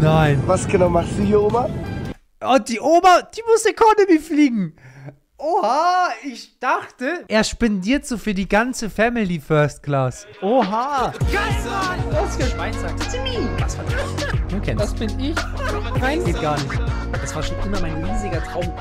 nein. Was genau machst du hier, Oma? Oh, die Oma, die muss Economy fliegen. Oha, ich dachte, er spendiert so für die ganze Family First Class. Oha. Geil, Mann! Das ist ja Schweizer. Was verdammt? Du kennst. Das bin ich. Nein, geht gar nicht. Das war schon immer mein riesiger Traum.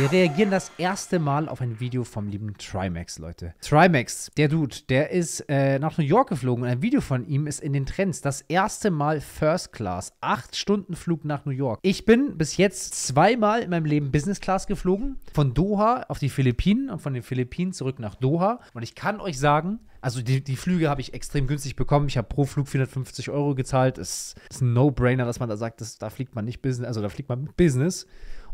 Wir reagieren das erste Mal auf ein Video vom lieben Trimax, Leute. Trimax, der Dude, der ist äh, nach New York geflogen und ein Video von ihm ist in den Trends. Das erste Mal First Class. Acht Stunden Flug nach New York. Ich bin bis jetzt zweimal in meinem Leben Business Class geflogen. Von Doha auf die Philippinen und von den Philippinen zurück nach Doha. Und ich kann euch sagen, also die, die Flüge habe ich extrem günstig bekommen. Ich habe pro Flug 450 Euro gezahlt. Es ist ein No-Brainer, dass man da sagt, das, da fliegt man nicht Business, also da fliegt man Business.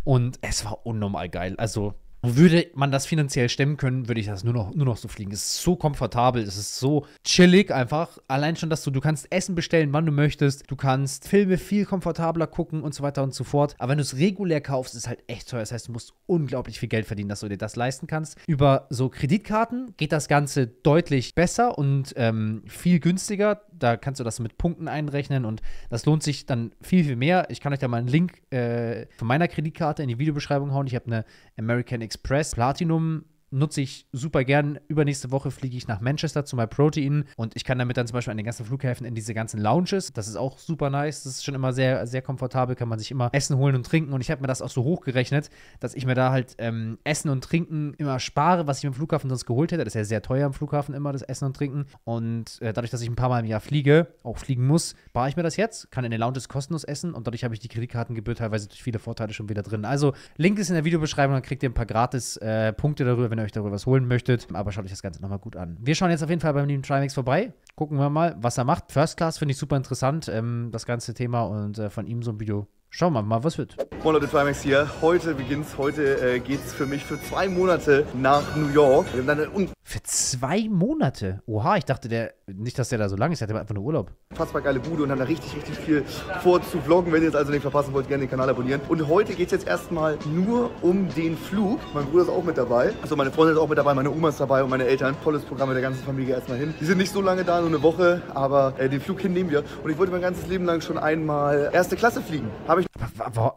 Und es war unnormal geil. Also würde man das finanziell stemmen können, würde ich das nur noch, nur noch so fliegen. Es ist so komfortabel, es ist so chillig einfach. Allein schon, dass du, du kannst Essen bestellen, wann du möchtest. Du kannst Filme viel komfortabler gucken und so weiter und so fort. Aber wenn du es regulär kaufst, ist es halt echt teuer. Das heißt, du musst unglaublich viel Geld verdienen, dass du dir das leisten kannst. Über so Kreditkarten geht das Ganze deutlich besser und ähm, viel günstiger. Da kannst du das mit Punkten einrechnen und das lohnt sich dann viel, viel mehr. Ich kann euch da mal einen Link äh, von meiner Kreditkarte in die Videobeschreibung hauen. Ich habe eine American Express Platinum nutze ich super gern. Übernächste Woche fliege ich nach Manchester zu MyProtein und ich kann damit dann zum Beispiel an den ganzen Flughäfen in diese ganzen Lounges. Das ist auch super nice. Das ist schon immer sehr, sehr komfortabel. Kann man sich immer Essen holen und trinken. Und ich habe mir das auch so hochgerechnet, dass ich mir da halt ähm, Essen und Trinken immer spare, was ich im Flughafen sonst geholt hätte. Das ist ja sehr teuer am Flughafen immer, das Essen und Trinken. Und äh, dadurch, dass ich ein paar Mal im Jahr fliege, auch fliegen muss, spare ich mir das jetzt. Kann in den Lounges kostenlos essen und dadurch habe ich die Kreditkartengebühr teilweise durch viele Vorteile schon wieder drin. Also, Link ist in der Videobeschreibung, dann kriegt ihr ein paar gratis äh, Punkte darüber, wenn ihr euch darüber was holen möchtet. Aber schaut euch das Ganze nochmal gut an. Wir schauen jetzt auf jeden Fall beim lieben Trimax vorbei. Gucken wir mal, was er macht. First Class finde ich super interessant, ähm, das ganze Thema und äh, von ihm so ein Video. Schauen wir mal, was wird. Moin Leute, Trimax hier. Heute beginnt's. Heute äh, geht's für mich für zwei Monate nach New York. Wir haben dann eine Für zwei Monate? Oha, ich dachte, der nicht, dass der da so lang ist. Der hat einfach nur Urlaub. unfassbar geile Bude und haben da richtig, richtig viel vor zu vloggen. Wenn ihr jetzt also nicht verpassen wollt, gerne den Kanal abonnieren. Und heute geht's jetzt erstmal nur um den Flug. Mein Bruder ist auch mit dabei. Also meine Freundin ist auch mit dabei, meine Oma ist dabei und meine Eltern. Tolles Programm mit der ganzen Familie erstmal hin. Die sind nicht so lange da, nur eine Woche, aber äh, den Flug hinnehmen wir. Und ich wollte mein ganzes Leben lang schon einmal erste Klasse fliegen. Habe ich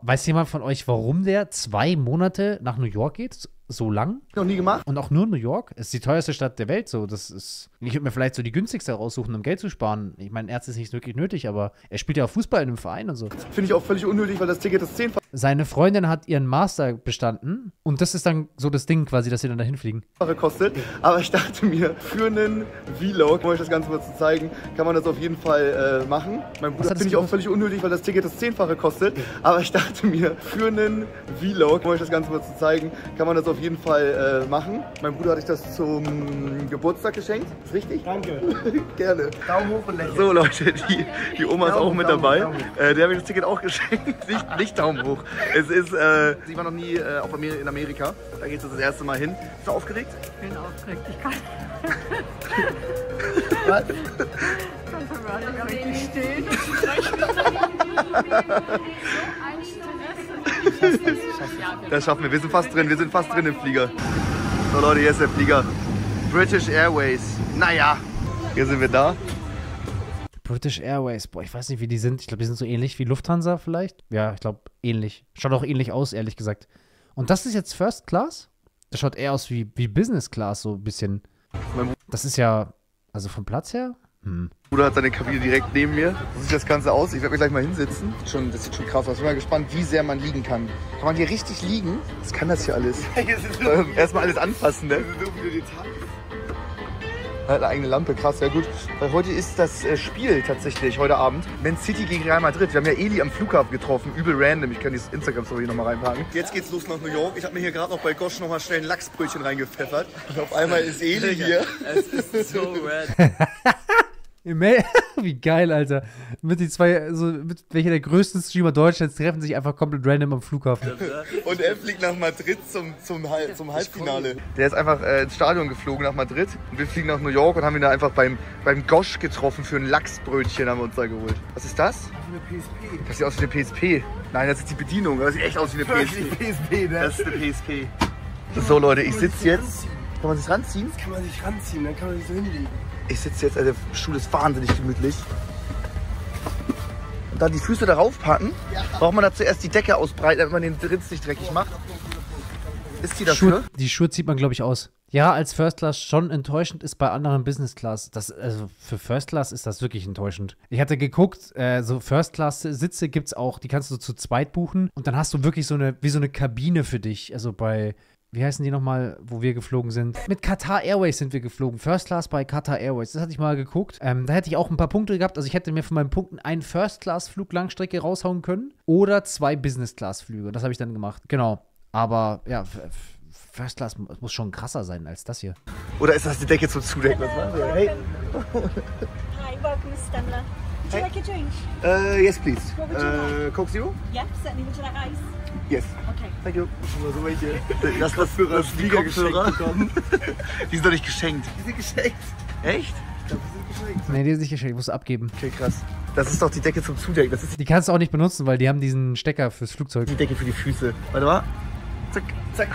Weiß jemand von euch, warum der zwei Monate nach New York geht? So lang? noch nie gemacht. Und auch nur New York? Ist die teuerste Stadt der Welt. So, das ist. Ich würde mir vielleicht so die günstigste raussuchen, um Geld zu sparen. Ich meine, Ärzte ist nicht wirklich nötig, aber er spielt ja auch Fußball in einem Verein und so. Finde ich auch völlig unnötig, weil das Ticket ist zehnfach Seine Freundin hat ihren Master bestanden und das ist dann so das Ding quasi, dass sie dann dahin fliegen. kostet. Aber ich dachte mir, für einen Vlog, um euch das Ganze mal zu zeigen, kann man das auf jeden Fall äh, machen. Mein Bruder das finde ich auch völlig unnötig, weil das Ticket das zehnfache kostet. Aber ich dachte mir, für einen Vlog, um euch das Ganze mal zu zeigen, kann man das auf jeden Fall äh, machen. Mein Bruder hatte ich das zum Geburtstag geschenkt. Ist richtig? Danke. Gerne. Daumen hoch und lächeln. So Leute, die, die Oma ist Daumen, auch mit Daumen, dabei. Daumen. Äh, der habe ich das Ticket auch geschenkt. Nicht, nicht Daumen hoch. Es ist, äh, sie war noch nie äh, auf Amer in Amerika. Da geht es das erste Mal hin. Ist du aufgeregt? Ich bin aufgeregt. Ich kann, Was? kann schon gar nicht mehr richtig stehen. Das schaffen wir. Wir sind fast drin. Wir sind fast drin im Flieger. So Leute, hier ist der Flieger. British Airways. Naja, hier sind wir da. British Airways, boah, ich weiß nicht, wie die sind. Ich glaube, die sind so ähnlich wie Lufthansa vielleicht. Ja, ich glaube, ähnlich. Schaut auch ähnlich aus, ehrlich gesagt. Und das ist jetzt First Class? Das schaut eher aus wie, wie Business Class, so ein bisschen. Das ist ja, also vom Platz her? Hm. Bruder hat seine Kabine direkt neben mir. So sieht das Ganze aus. Ich werde mich gleich mal hinsetzen. Schon, das sieht schon krass aus. Ich bin mal gespannt, wie sehr man liegen kann. Kann man hier richtig liegen? Was kann das hier alles? Ähm, Erstmal alles anfassen, ne? Hat eine eigene Lampe, krass, ja gut. Weil heute ist das äh, Spiel tatsächlich, heute Abend. Man City gegen Real Madrid. Wir haben ja Eli am Flughafen getroffen, übel random. Ich kann dieses Instagram-Story nochmal reinpacken. Jetzt geht's los nach New York. Ich habe mir hier gerade noch bei Gosch nochmal schnell ein Lachsbrötchen reingepfeffert. Und auf einmal ist Eli hier. Es ist so rad. Wie geil, Alter. Mit die zwei, so, mit welcher der größten Streamer Deutschlands treffen sich einfach komplett random am Flughafen. Und er fliegt nach Madrid zum, zum, Hal- zum Halbfinale. Der ist einfach äh, ins Stadion geflogen nach Madrid. Und wir fliegen nach New York und haben ihn da einfach beim, beim Gosch getroffen für ein Lachsbrötchen haben wir uns da geholt. Was ist das? Eine PSP. Das sieht aus wie eine PSP. Nein, das ist die Bedienung. Das sieht echt aus wie eine Das PSP. PSP, ne? Das ist eine PSP. So Leute, ich sitze jetzt. Kann man sich ranziehen? Kann man sich ranziehen, dann kann man sich so hinlegen. Ich sitze jetzt, also der Stuhl ist wahnsinnig gemütlich. dann die Füße darauf packen, braucht man da zuerst die Decke ausbreiten, damit man den Ritz nicht dreckig macht. Ist die dafür? Schuhe, die Schuhe zieht man, glaube ich, aus. Ja, als First Class schon enttäuschend ist bei anderen Business Class. Das, also für First Class ist das wirklich enttäuschend. Ich hatte geguckt, äh, so First Class Sitze gibt es auch, die kannst du zu zweit buchen und dann hast du wirklich so eine, wie so eine Kabine für dich. Also bei, wie heißen die nochmal, wo wir geflogen sind? Mit Qatar Airways sind wir geflogen. First Class bei Qatar Airways. Das hatte ich mal geguckt. Ähm, da hätte ich auch ein paar Punkte gehabt. Also ich hätte mir von meinen Punkten einen First Class Flug Langstrecke raushauen können oder zwei Business Class Flüge. Das habe ich dann gemacht. Genau. Aber ja, First Class mu- muss schon krasser sein als das hier. Oder ist das die Decke zum Zudecken? Was machen wir? Hey, Hi, welcome, Miss Stemler. Would you like a drink? äh, yes please. What would you Äh, Coke Zero? Yeah, certainly. Would you like ice? Yes. Okay. Thank you. So welche. Das, das, das, das die sind doch nicht geschenkt. Die sind geschenkt. Echt? Nee, die ist nicht geschenkt, musst du abgeben. Okay, krass. Das ist doch die Decke zum Zudecken. Das ist Die kannst du auch nicht benutzen, weil die haben diesen Stecker fürs Flugzeug. die Decke für die Füße. Warte mal. Zack, zack.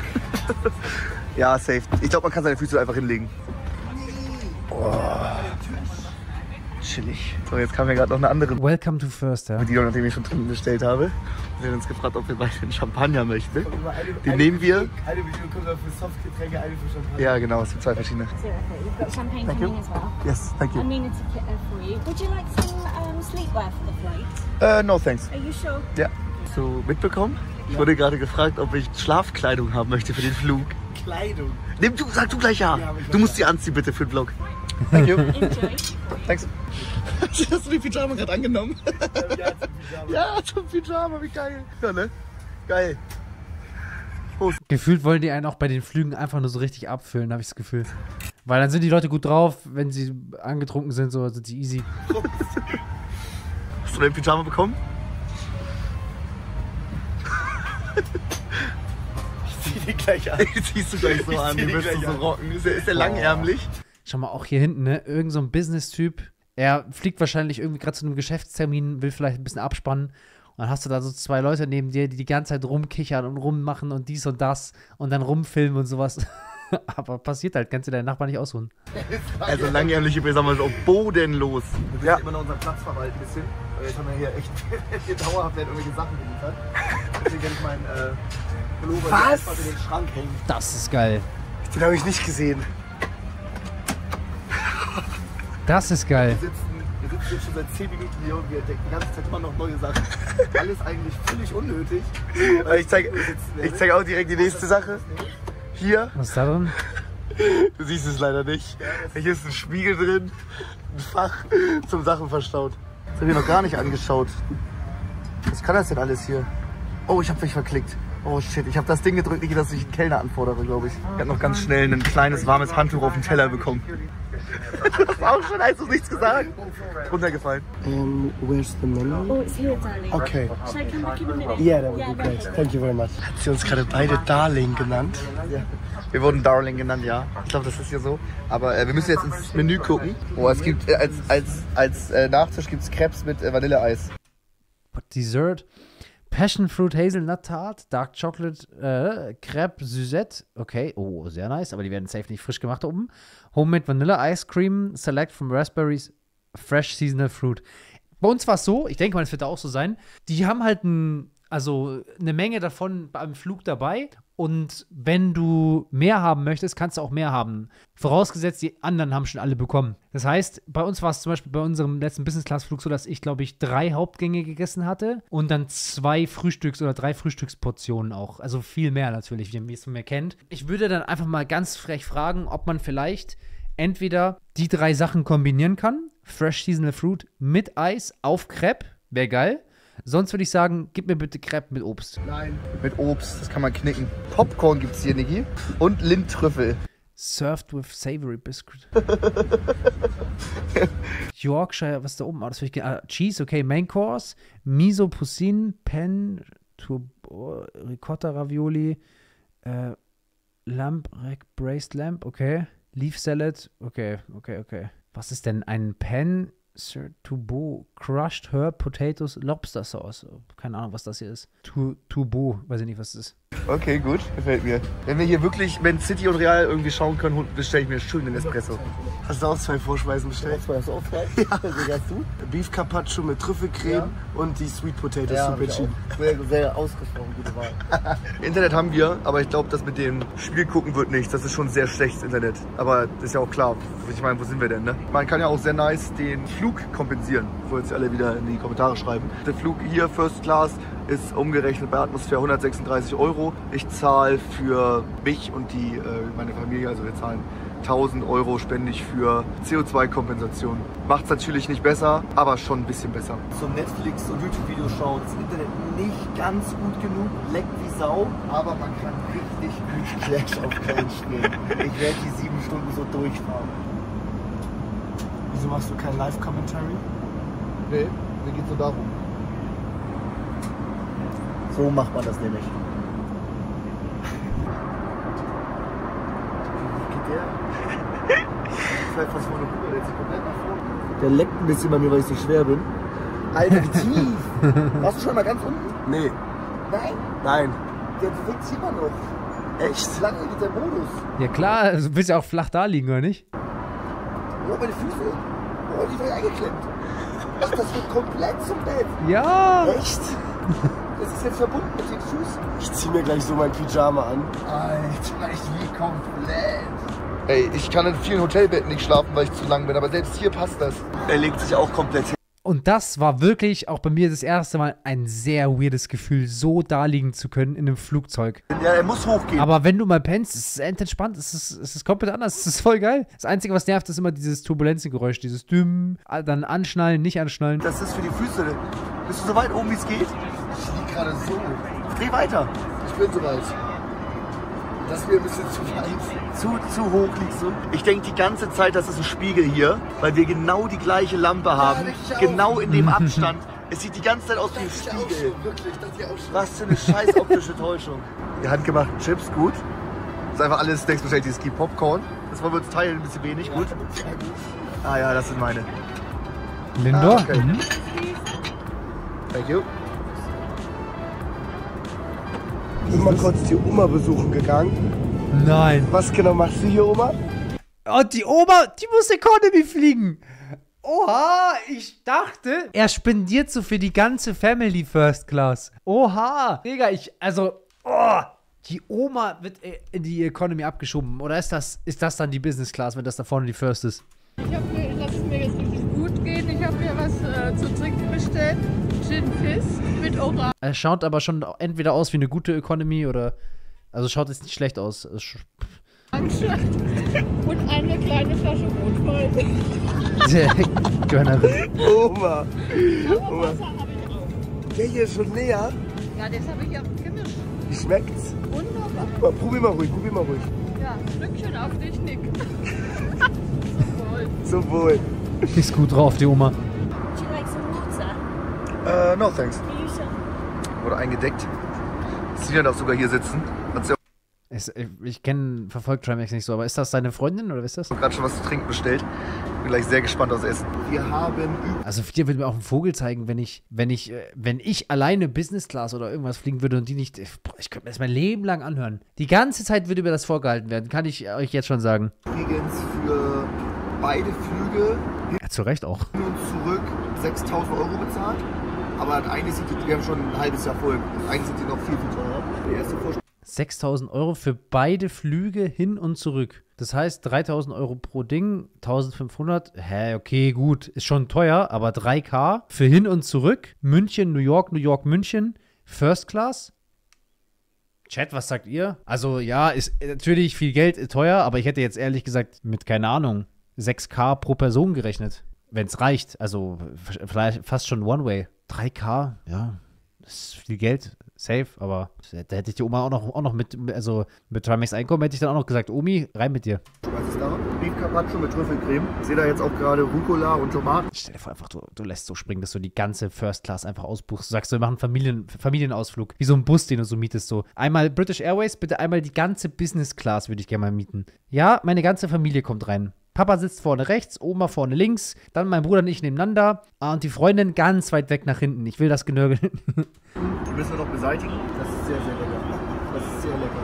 ja, safe. Ich glaube, man kann seine Füße einfach hinlegen. Oh. Chillig. So, jetzt kam mir gerade noch eine andere Welcome to First, ja. die noch, nachdem ich schon drin bestellt habe. Wir haben uns gefragt, ob wir beide einen Champagner möchten. Den nehmen wir. Eine Videokamera für Softgetränke, eine für Champagner. Ja, genau, es sind zwei verschiedene. Zero for you. We've got champagne Thank you. coming as well. Yes, thank I you. mean a ticket uh, for you. Would you like some um, sleepwear for the flight? Äh, no thanks. Are you sure? Ja. Du mitbekommen? Ich wurde gerade gefragt, ob ich Schlafkleidung haben möchte für den Flug. Kleidung. Nimm du, sag du gleich ja. Ja, Du musst sie anziehen bitte für den Vlog. Thank you. Enjoy. Thanks. Hast du die Pyjama gerade angenommen? Ja, zum Pyjama. Ja, zum Pyjama, wie geil. Ja, ne? Geil. Gefühlt wollen die einen auch bei den Flügen einfach nur so richtig abfüllen, habe ich das Gefühl. Weil dann sind die Leute gut drauf, wenn sie angetrunken sind, so sind sie easy. Hast du dein Pyjama bekommen? Ich zieh die gleich an. Ziehst du gleich so Ich an, den die wirst du so an. rocken. Ist der, ist der langärmlich? Schau mal, auch hier hinten, ne? Irgend so ein Business-Typ. Er fliegt wahrscheinlich irgendwie gerade zu einem Geschäftstermin, will vielleicht ein bisschen abspannen. Und dann hast du da so zwei Leute neben dir, die die ganze Zeit rumkichern und rummachen und dies und das und dann rumfilmen und sowas. Aber passiert halt, kannst du deinen Nachbarn nicht ausruhen. Also langärmlich, ich sag mal so bodenlos. Wir Ja. müssen immer noch unseren Platz verwalten ein bisschen. Jetzt haben wir hier echt hier dauerhaft werden irgendwelche Sachen geliefert. Deswegen kann ich meinen äh, Pullover einfach in den Schrank hängen. Das ist geil. Den habe ich nicht gesehen. Das ist geil. Wir sitzen, wir sitzen jetzt schon seit 10 Minuten hier und wir entdecken die ganze Zeit immer noch neue Sachen. Alles eigentlich völlig unnötig. Aber Ich zeige ich zeig auch direkt die nächste Sache. Hier, Was ist da drin? du siehst es leider nicht. Hier ist ein Spiegel drin, ein Fach zum Sachen verstaut. Das habe ich noch gar nicht angeschaut. Was kann das denn alles hier? Oh, ich habe mich verklickt. Oh shit, ich habe das Ding gedrückt, nicht, dass ich einen Kellner anfordere, glaube ich. Ich habe noch ganz schnell ein kleines warmes Handtuch auf den Teller bekommen. Das ist auch schon, hast du nichts gesagt? Runtergefallen. Um, where's the menu? Oh, it's here, darling. Okay. Shall I come back in a minute? Yeah, that would be great. Thank you very much. Hat sie uns gerade beide Darling genannt? Wir wurden Darling genannt, ja. Ich glaube, das ist hier so. Aber äh, wir müssen jetzt ins Menü gucken. Oh, es gibt äh, als, als, als äh, Nachtisch gibt es Crepes mit äh, Vanilleeis. Dessert. Passion Fruit Hazelnut Tart, Dark Chocolate, äh, Crepe Suzette. Okay, oh, sehr nice, aber die werden safe nicht frisch gemacht oben. Homemade Vanilla Ice Cream, Select from Raspberries, Fresh Seasonal Fruit. Bei uns war es so, ich denke mal, es wird da auch so sein. Die haben halt ein, also eine Menge davon beim Flug dabei. Und wenn du mehr haben möchtest, kannst du auch mehr haben. Vorausgesetzt, die anderen haben schon alle bekommen. Das heißt, bei uns war es zum Beispiel bei unserem letzten Business-Class-Flug so, dass ich, glaube ich, drei Hauptgänge gegessen hatte und dann zwei Frühstücks- oder drei Frühstücksportionen auch. Also viel mehr natürlich, wie ihr es von mir kennt. Ich würde dann einfach mal ganz frech fragen, ob man vielleicht entweder die drei Sachen kombinieren kann. Fresh Seasonal Fruit mit Eis auf Crepe. Wäre geil. Sonst würde ich sagen, gib mir bitte Crepe mit Obst. Nein. Mit Obst, das kann man knicken. Popcorn gibt es hier, Niki. Und Lindtrüffel. Served with savory biscuit. Yorkshire, was ist da oben? Ah, das will ich. Ah, Cheese, okay. Main Course. Miso Poutine, Pen, Turbo, Ricotta Ravioli, äh, Lamb, Rack, Braised Lamb, okay. Leaf Salad, okay, okay, okay. Was ist denn ein Pen, Sir Tubo, Crushed Herb, Potatoes, Lobster Sauce? Keine Ahnung, was das hier ist. Tu, Tubo, weiß ich nicht, was das ist. Okay, gut, gefällt mir. Wenn wir hier wirklich, wenn City und Real irgendwie schauen können, bestelle ich mir schön den Espresso. Hast du auch zwei Vorspeisen bestellt? Was war das auch frei? Ja. Hast du? Beef Carpaccio mit Trüffelcreme Ja. und die Sweet Potato Ja, Super Cheap. sehr, sehr ausgesprochen gute Wahl. Internet haben wir, aber ich glaube, das mit dem Spiel gucken wird nichts. Das ist schon sehr schlechtes Internet. Aber ist ja auch klar. Ich meine, wo sind wir denn? Ne? Man kann ja auch sehr nice den Flug kompensieren. Bevor jetzt alle wieder in die Kommentare schreiben. Der Flug hier, First Class, ist umgerechnet bei Atmosphäre 136 Euro. Ich zahle für mich und die, äh, meine Familie, also wir zahlen 1000 Euro ständig für CO2-Kompensation. Macht es natürlich nicht besser, aber schon ein bisschen besser. So Netflix und YouTube-Videos schauen, das Internet nicht ganz gut genug, leckt wie Sau, aber man kann richtig gut Clash of Clans spielen. Ich werde die sieben Stunden so durchfahren. Wieso machst du kein Live-Commentary? Nee, mir geht's nur darum. So macht man das nämlich. Wie geht der? Ich weiß fast vorne rüber, der zieht komplett nach vorne. Der leckt ein bisschen bei mir, weil ich so schwer bin. Alter, wie tief! Warst du schon mal ganz unten? Nee. Nein, Nein. der bewegt sich immer noch. Echt? Wie lange geht der Modus? Ja klar, also du willst ja auch flach da liegen, oder nicht? Oh, meine Füße. Oh, die werden eingeklemmt. Ach, das wird komplett zum Bett. Ja! Echt? Das ist jetzt verbunden mit den Füßen. Ich zieh mir gleich so mein Pyjama an. Alter, ich lieg komplett. Ey, ich kann in vielen Hotelbetten nicht schlafen, weil ich zu lang bin, aber selbst hier passt das. Er legt sich auch komplett hin. Und das war wirklich auch bei mir das erste Mal ein sehr weirdes Gefühl, so da liegen zu können in einem Flugzeug. Ja, er muss hochgehen. Aber wenn du mal pennst, ist es entspannt, es ist, es ist komplett anders, es ist voll geil. Das Einzige, was nervt, ist immer dieses Turbulenzengeräusch, dieses Dümm, dann anschnallen, nicht anschnallen. das ist für die Füße. Bist du so weit oben, wie es geht? Ich lieg gerade so. Dreh weiter. Ich bin so weit. Das ist mir ein bisschen zu weit. Zu, zu hoch liegst du. Ich denke die ganze Zeit, das ist ein Spiegel hier, weil wir genau die gleiche Lampe haben. auch. Genau in dem Abstand. Es sieht die ganze Zeit aus wie ein Spiegel. Was für eine scheiß optische Täuschung. Die handgemachten Chips, gut. Das ist einfach alles Snacks bestellt, dieses gibt Popcorn. Das wollen wir uns teilen, ein bisschen wenig, gut. Ah ja, das sind meine. Lindor? Ah, okay. Mhm. Thank you. Bin mal kurz die Oma besuchen gegangen. Nein. Was genau machst du hier, Oma? Oh, die Oma, die muss Economy fliegen. Oha, ich dachte, er spendiert so für die ganze Family First Class. Oha. Digga, ich, also, oh, die Oma wird äh, in die Economy abgeschoben. Oder ist das, ist das dann die Business Class, wenn das da vorne die First ist? Ich hab mir, lass es mir jetzt gehen. Ich habe mir was äh, zu trinken bestellt. Gin Fizz mit Orange. Es schaut aber schon entweder aus wie eine gute Economy oder, also schaut jetzt nicht schlecht aus. Es und eine kleine Flasche Rotwein. Gönnerin. Oma. Wasser habe ich auch. Der hier ist schon näher. Ja, das habe ich auch gemischt. Wie schmeckt's? Wunderbar. Mal, probier mal ruhig, probier mal ruhig. Ja, Stückchen auf dich, Nick. Voll. Zum Wohl. Ist gut drauf, die Oma. Do you like some water? Äh, no thanks. Wurde eingedeckt. Sie darf sogar hier sitzen. Hat sie Es, äh, ich kenne, verfolgt Trimax nicht so, aber ist das seine Freundin oder ist das? auch gerade schon was zu trinken bestellt. Bin gleich sehr gespannt aufs Essen. Wir haben Also dir würde mir auch einen Vogel zeigen, wenn ich, wenn ich, äh, wenn ich alleine Business Class oder irgendwas fliegen würde und die nicht. äh, boah, Ich könnte mir das mein Leben lang anhören. Die ganze Zeit würde mir das vorgehalten werden, kann ich euch jetzt schon sagen. übrigens für beide Flüge Ja, zu Recht auch. hin und zurück 6000 Euro bezahlt. Aber eigentlich sind die, wir haben schon ein halbes Jahr vorher, eigentlich sind die noch viel, viel teurer. Der erste Vorschlag 6000 Euro für beide Flüge hin und zurück. Das heißt 3000 Euro pro Ding, 1500. Hä, okay, gut. Ist schon teuer, aber 3K für hin und zurück. München, New York, New York, München. First Class. Chat, was sagt ihr? Also ja, ist natürlich viel Geld teuer, aber ich hätte jetzt ehrlich gesagt mit, keine Ahnung, 6K pro Person gerechnet. Wenn es reicht. Also vielleicht fast schon One-Way. 3K, ja, das ist viel Geld, safe, aber da hätte ich die Oma auch noch, auch noch mit, also mit Trimax Einkommen hätte ich dann auch noch gesagt, Omi, rein mit dir. Was ist da? Beef Carpaccio mit Trüffelcreme. Ich sehe da jetzt auch gerade Rucola und Tomaten. Stell dir vor, einfach, du, du lässt so springen, dass du die ganze First Class einfach ausbuchst. Du sagst, wir machen Familien, Familienausflug, wie so ein Bus, den du so mietest. So einmal British Airways, bitte einmal die ganze Business Class würde ich gerne mal mieten. Ja, meine ganze Familie kommt rein. Papa sitzt vorne rechts, Oma vorne links, dann mein Bruder und ich nebeneinander ah, und die Freundin ganz weit weg nach hinten. Ich will das Genörgel. Die müssen wir noch beseitigen. Das ist sehr, sehr lecker. Das ist sehr lecker.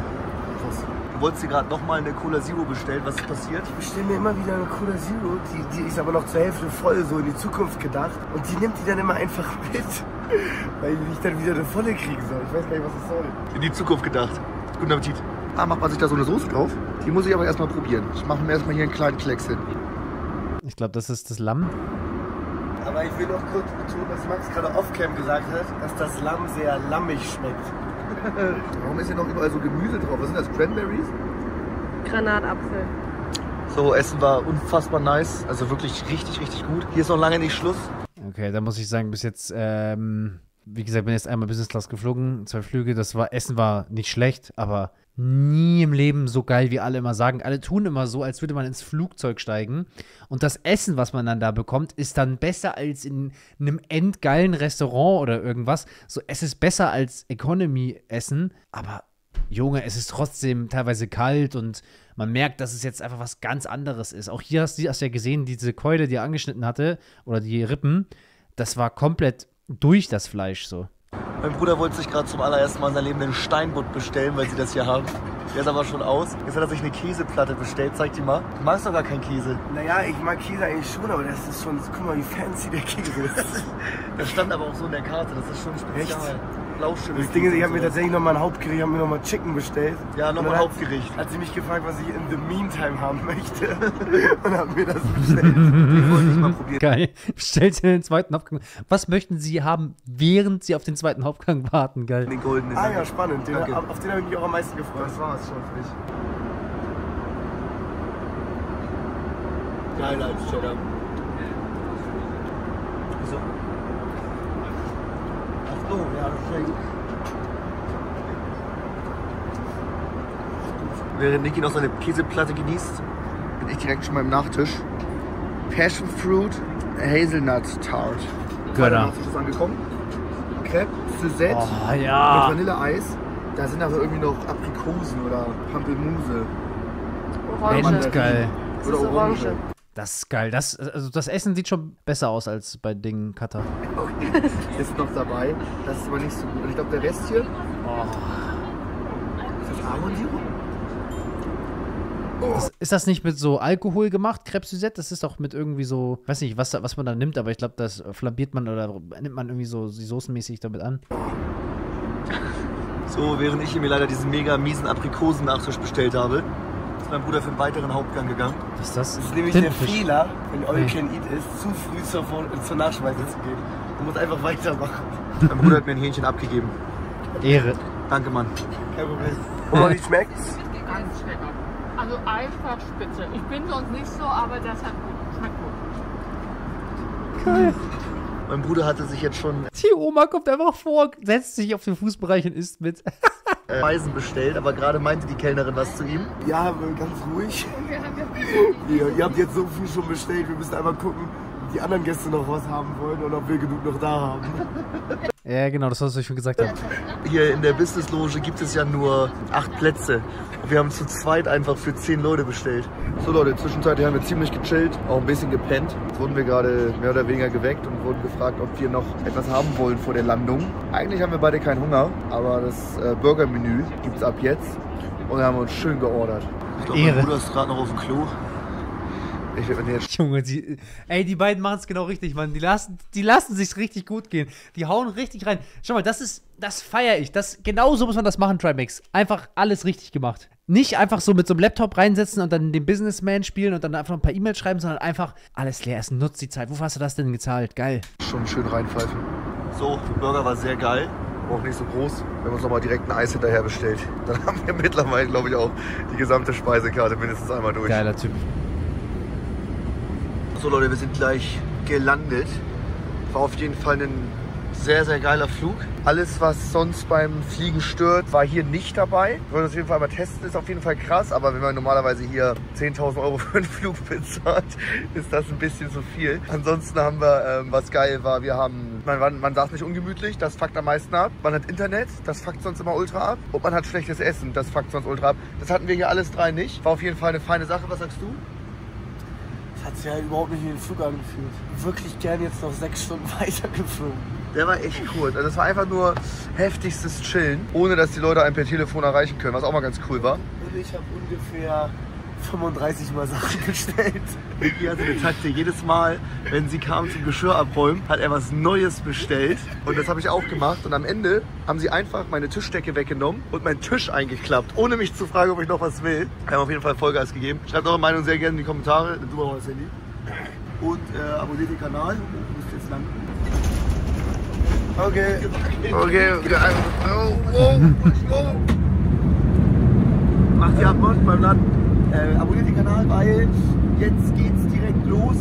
Krass. Du wolltest dir gerade nochmal eine Cola Zero bestellen. Was ist passiert? Ich bestelle mir immer wieder eine Cola Zero, die, die ist aber noch zur Hälfte voll, so in die Zukunft gedacht. Und die nimmt die dann immer einfach mit, weil ich dann wieder eine volle kriegen soll. Ich weiß gar nicht, was das soll. In die Zukunft gedacht. Guten Appetit. Ah, macht man sich da so eine Soße drauf? Die muss ich aber erstmal probieren. Ich mache mir erstmal hier einen kleinen Klecks hin. Ich glaube, das ist das Lamm. Aber ich will noch kurz betonen, dass Max gerade off-cam gesagt hat, dass das Lamm sehr lammig schmeckt. Warum ist hier noch überall so Gemüse drauf? Was sind das? Cranberries? Granatapfel. So, Essen war unfassbar nice. Also wirklich richtig, richtig gut. Hier ist noch lange nicht Schluss. Okay, da muss ich sagen, bis jetzt, ähm, wie gesagt, bin jetzt einmal Business Class geflogen, zwei Flüge, das war, Essen war nicht schlecht, aber nie im Leben so geil, wie alle immer sagen. Alle tun immer so, als würde man ins Flugzeug steigen. Und das Essen, was man dann da bekommt, ist dann besser als in einem endgeilen Restaurant oder irgendwas. So, es ist besser als Economy-Essen, aber Junge, es ist trotzdem teilweise kalt und man merkt, dass es jetzt einfach was ganz anderes ist. Auch hier hast du hast ja gesehen, diese Keule, die er angeschnitten hatte, oder die Rippen, das war komplett durch das Fleisch so. Mein Bruder wollte sich gerade zum allerersten Mal in seinem Leben einen Steinbutt bestellen, weil sie das hier haben. Der ist aber schon aus. Jetzt hat er sich eine Käseplatte bestellt. Zeig die mal. Du magst doch gar keinen Käse. Naja, ich mag Käse eigentlich schon, aber das ist schon, guck mal, wie fancy der Käse ist. Das stand aber auch so in der Karte. Das ist schon spezial. Blauschimmel. Das Ding ist, ich habe mir tatsächlich nochmal ein Hauptgericht, ich habe mir nochmal Chicken bestellt. Ja, nochmal Und dann Hauptgericht. Hat, sie mich gefragt, was ich in the meantime haben möchte. Und hat mir das bestellt. Den wollte ich mal probieren. Geil. Stellt sie den zweiten Hauptgang. Was möchten Sie haben, während Sie auf den zweiten Hauptgang warten? Geil. Den goldenen. ah ja, spannend. Den, auf den habe ich mich auch am meisten gefreut. Das war's schon für dich. Geil als Cheddar. Wieso? Ach so, ja, das schmeckt. Während Niki noch seine Käseplatte genießt, bin ich direkt schon beim Nachtisch. Passion Fruit Hazelnut Tart. Gönner. Nachtisch ist angekommen. Crepe Suzette Oh mit ja. Vanilleeis. Da sind aber irgendwie noch Aprikosen oder Pampelmuse. Orange. Oder Orange. Das ist geil. Das, also das Essen sieht schon besser aus als bei Dingen Cutter. Okay. Ist noch dabei. Das ist aber nicht so gut. Und ich glaube, der Rest hier. Oh. Ist das Ahornsirup? Ist, ist das nicht mit so Alkohol gemacht, Crepe Suzette? Das ist doch mit irgendwie so, weiß nicht, was, was man da nimmt, aber ich glaube, das flambiert man oder nimmt man irgendwie so soßenmäßig damit an. So, während ich mir leider diesen mega miesen Aprikosen-Nachtisch bestellt habe, ist mein Bruder für einen weiteren Hauptgang gegangen. Was ist das? Das ist nämlich der. Fehler, wenn All. Can Eat ist, zu früh zur, Vor- zur Nachspeise zu gehen. Du musst einfach weitermachen. Mein Bruder hat mir ein Hähnchen abgegeben. Ehre. Danke, Mann. Kein Problem. Und wie schmeckt's? Ganz lecker. Also einfach spitze. Ich bin sonst nicht so, aber das hat gut. Schmeckt gut. Mein Bruder hatte sich jetzt schon Die Oma kommt einfach vor, setzt sich auf den Fußbereich und isst mit. äh, Speisen bestellt, aber gerade meinte die Kellnerin was zu ihm. Ja, ganz ruhig. Wir haben ja Ihr, ihr habt jetzt so viel schon bestellt, wir müssen einmal gucken, die anderen Gäste noch was haben wollen und ob wir genug noch da haben. Ja, genau, das, was ich schon gesagt habe. Hier in der Business-Loge gibt es ja nur acht Plätze. Wir haben zu zweit einfach für zehn Leute bestellt. So Leute, zwischenzeitlich haben wir ziemlich gechillt, auch ein bisschen gepennt. Jetzt wurden wir gerade mehr oder weniger geweckt und wurden gefragt, ob wir noch etwas haben wollen vor der Landung. Eigentlich haben wir beide keinen Hunger, aber das äh, Burgermenü gibt es ab jetzt. Und haben wir uns schön geordert. Ich glaube, mein Bruder ist gerade noch auf dem Klo. Ich jetzt Junge, die, ey, die beiden machen es genau richtig, Mann. Die lassen, die lassen sich richtig gut gehen. Die hauen richtig rein. Schau mal, das ist, das feiere ich. Das, genau so muss man das machen, Trimax. Einfach alles richtig gemacht. Nicht einfach so mit so einem Laptop reinsetzen und dann den Businessman spielen und dann einfach ein paar E-Mails schreiben, sondern einfach alles leer essen. Nutzt die Zeit. Wofür hast du das denn gezahlt? Geil. schon schön reinpfeifen. So, der Burger war sehr geil. War auch nicht so groß. Wir haben uns nochmal direkt ein Eis hinterher bestellt. Dann haben wir mittlerweile, glaube ich, auch die gesamte Speisekarte mindestens einmal durch. Geiler Typ. So Leute, wir sind gleich gelandet. War auf jeden Fall ein sehr, sehr geiler Flug. Alles, was sonst beim Fliegen stört, war hier nicht dabei. Wir wollen das auf jeden Fall mal testen, ist auf jeden Fall krass. Aber wenn man normalerweise hier 10.000 Euro für einen Flug bezahlt, ist das ein bisschen zu viel. Ansonsten haben wir, ähm, was geil war, wir haben, man, man, man saß nicht ungemütlich, das fuckt am meisten ab. Man hat Internet, das fuckt sonst immer ultra ab. Und man hat schlechtes Essen, das fuckt sonst ultra ab. Das hatten wir hier alles drei nicht. War auf jeden Fall eine feine Sache. Was sagst du? Das hat sich ja überhaupt nicht wie ein Flug angefühlt. Wirklich gern jetzt noch sechs Stunden weitergeflogen. Der war echt cool. Also das war einfach nur heftigstes Chillen, ohne dass die Leute einen per Telefon erreichen können, was auch mal ganz cool war. Und ich habe ungefähr 35 Mal Sachen bestellt. Vicky hatte eine Taktik. Jedes Mal, wenn sie kam zum Geschirr abräumen, hat er was Neues bestellt. Und das habe ich auch gemacht. Und am Ende haben sie einfach meine Tischdecke weggenommen und meinen Tisch eingeklappt, ohne mich zu fragen, ob ich noch was will. Wir haben auf jeden Fall Vollgas gegeben. Schreibt eure Meinung sehr gerne in die Kommentare. Du mal das Handy. Und äh, abonniert den Kanal. Du musst jetzt lang. Okay. Okay. okay. Oh, oh, oh. Macht die Abmord beim Laden. Äh, abonniert den Kanal, weil jetzt geht's direkt los.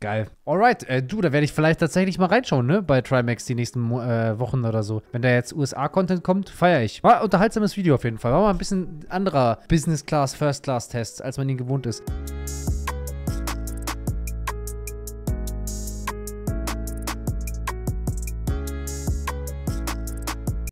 Geil. Alright, äh, du, da werde ich vielleicht tatsächlich mal reinschauen, ne? Bei Trimax die nächsten äh, Wochen oder so. Wenn da jetzt USA-Content kommt, feiere ich. War ein unterhaltsames Video auf jeden Fall. War mal ein bisschen anderer Business-Class, First-Class-Test, als man ihn gewohnt ist.